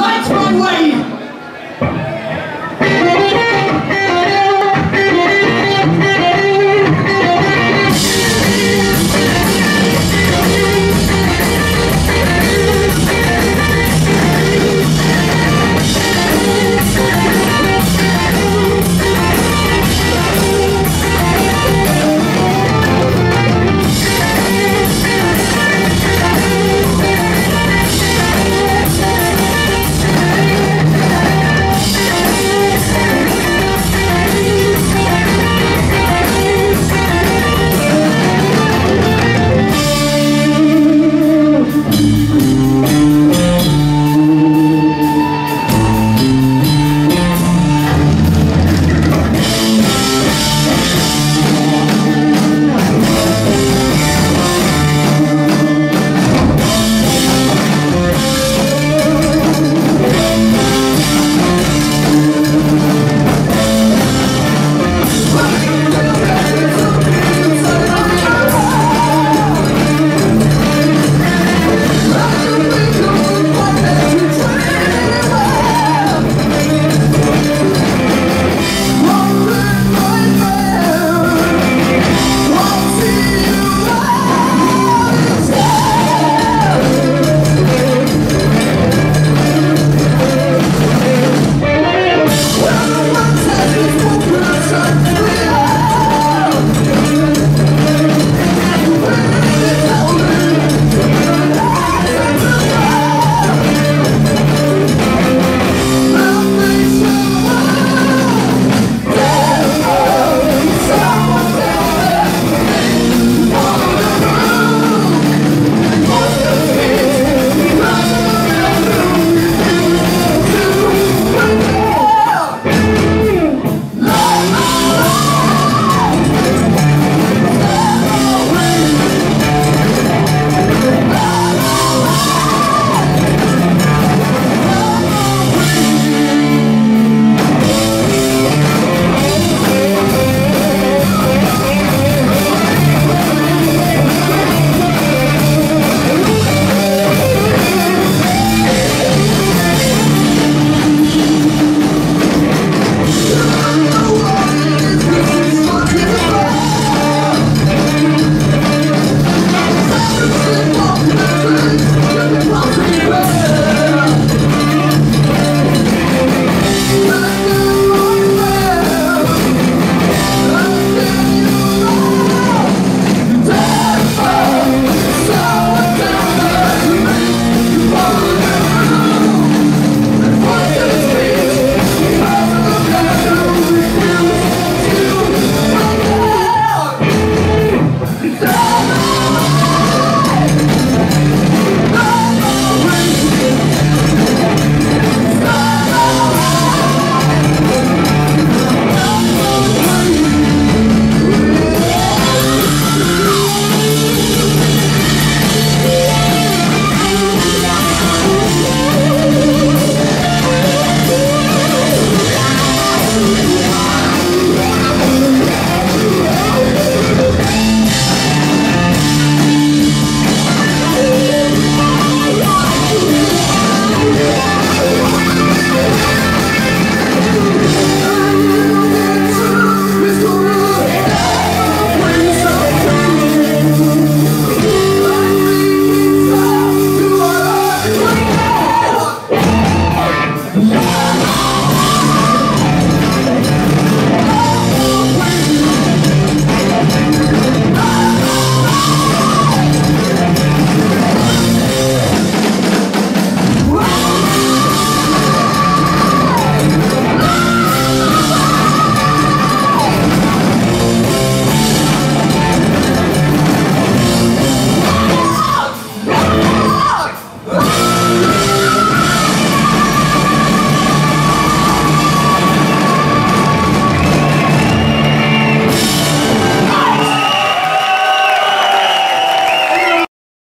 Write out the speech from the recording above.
Lights one way.